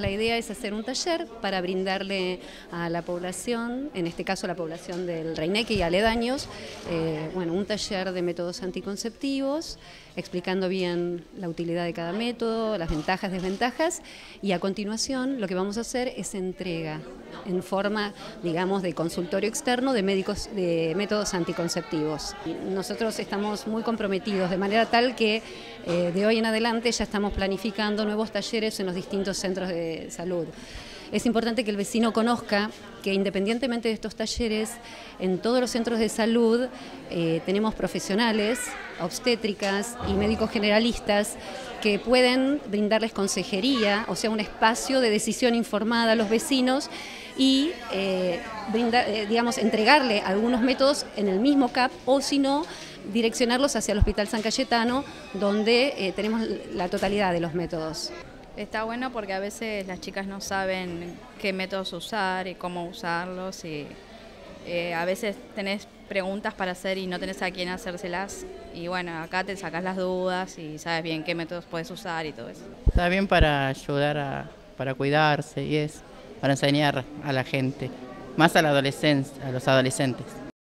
La idea es hacer un taller para brindarle a la población, en este caso a la población del Reineque y aledaños, eh, bueno, un taller de métodos anticonceptivos, explicando bien la utilidad de cada método, las ventajas, desventajas, y a continuación lo que vamos a hacer es entrega en forma, digamos, de consultorio externo de médicos de métodos anticonceptivos. Nosotros estamos muy comprometidos de manera tal que eh, de hoy en adelante ya estamos planificando nuevos talleres en los distintos centros de salud. Es importante que el vecino conozca que independientemente de estos talleres, en todos los centros de salud eh, tenemos profesionales, obstétricas y médicos generalistas que pueden brindarles consejería, o sea, un espacio de decisión informada a los vecinos y eh, eh, digamos, entregarle algunos métodos en el mismo CAP o si no, direccionarlos hacia el Hospital San Cayetano, donde tenemos la totalidad de los métodos. Está bueno porque a veces las chicas no saben qué métodos usar y cómo usarlos y eh, a veces tenés preguntas para hacer y no tenés a quién hacérselas y bueno, acá te sacas las dudas y sabes bien qué métodos puedes usar y todo eso. Está bien para ayudar a, para cuidarse y es para enseñar a la gente, más a la adolescencia, a los adolescentes.